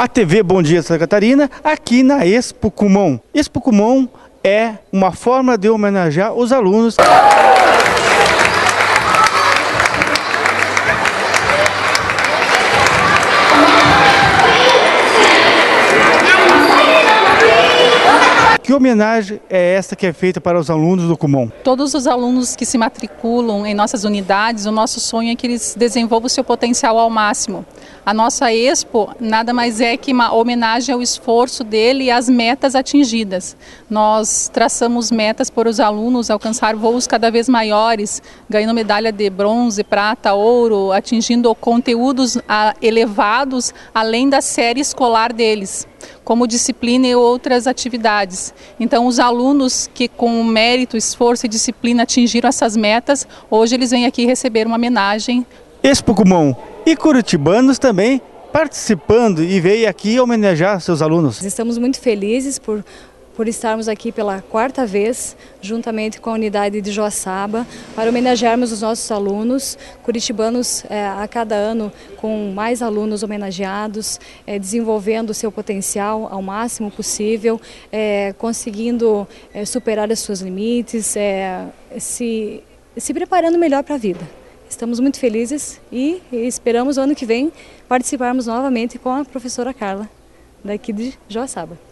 a TV Bom Dia Santa Catarina aqui na Expo Cumon. Expo Cumon é uma forma de homenagear os alunos. Que homenagem é esta que é feita para os alunos do Cumon? Todos os alunos que se matriculam em nossas unidades, o nosso sonho é que eles desenvolvam o seu potencial ao máximo. A nossa Expo nada mais é que uma homenagem ao esforço dele e às metas atingidas. Nós traçamos metas para os alunos alcançar voos cada vez maiores, ganhando medalha de bronze, prata, ouro, atingindo conteúdos ah, elevados além da série escolar deles como disciplina e outras atividades. Então, os alunos que com mérito, esforço e disciplina atingiram essas metas, hoje eles vêm aqui receber uma homenagem. Expo Cumon e curitibanos também participando e veio aqui homenagear seus alunos. Estamos muito felizes por por estarmos aqui pela quarta vez, juntamente com a unidade de Joaçaba, para homenagearmos os nossos alunos, curitibanos é, a cada ano com mais alunos homenageados, é, desenvolvendo o seu potencial ao máximo possível, é, conseguindo é, superar os seus limites, é, se, se preparando melhor para a vida. Estamos muito felizes e esperamos o ano que vem participarmos novamente com a professora Carla, daqui de Joaçaba.